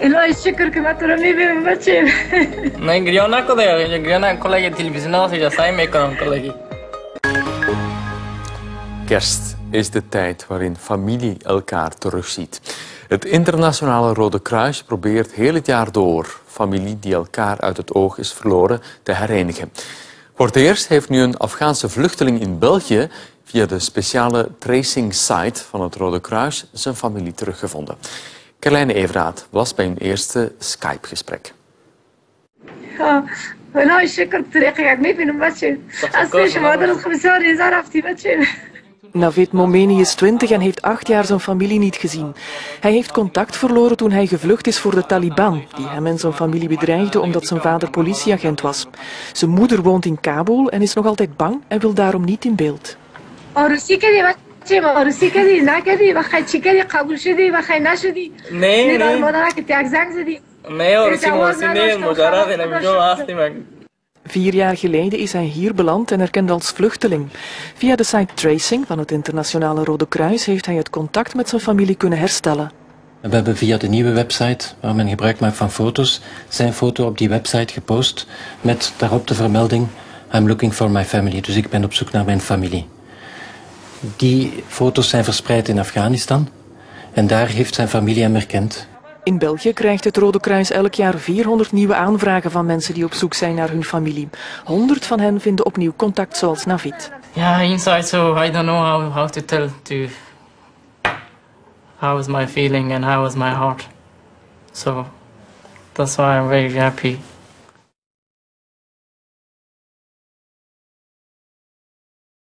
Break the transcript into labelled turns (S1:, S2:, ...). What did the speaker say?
S1: Ilohi shukr
S2: Ik ben mmebachira. Na ngiriona kodaya, ngiriona kollega televisie ze ja saai mee kan.
S3: Kerst is de tijd waarin familie elkaar terugziet. Het internationale Rode Kruis probeert heel het jaar door familie die elkaar uit het oog is verloren te herenigen. Voor het eerst heeft nu een Afghaanse vluchteling in België via de speciale tracing site van het Rode Kruis zijn familie teruggevonden. Carlijne Everaat was bij hun eerste Skype-gesprek.
S1: الهي الشكر بطريقة يعني ما بينهم بچه اصلا شما درس خمسة هزار رفتي بچه
S4: Navid Momeni is 20 en heeft acht jaar zijn familie niet gezien. Hij heeft contact verloren toen hij gevlucht is voor de Taliban, die hem en zijn familie bedreigden omdat zijn vader politieagent was. Zijn moeder woont in Kabul en is nog altijd bang en wil daarom niet in beeld.
S1: عروسی کردی چی عروسی کردی؟ نکردی؟ و چی کردی قبول شدی؟ dat نشدی؟ نه
S2: نه
S1: مادر که زنگ زدی.
S2: نه نه
S4: Vier jaar geleden is hij hier beland en erkend als vluchteling. Via de site Tracing van het Internationale Rode Kruis heeft hij het contact met zijn familie kunnen herstellen.
S5: We hebben via de nieuwe website, waar men gebruik maakt van foto's, zijn foto op die website gepost met daarop de vermelding I'm looking for my family, dus ik ben op zoek naar mijn familie. Die foto's zijn verspreid in Afghanistan en daar heeft zijn familie hem erkend.
S4: In België krijgt het Rode Kruis elk jaar 400 nieuwe aanvragen van mensen die op zoek zijn naar hun familie. 100 van hen vinden opnieuw contact zoals Navid.
S2: yeah inside so I don't know how how to tell to how was my feeling and how was my heart so that's why I'm very happy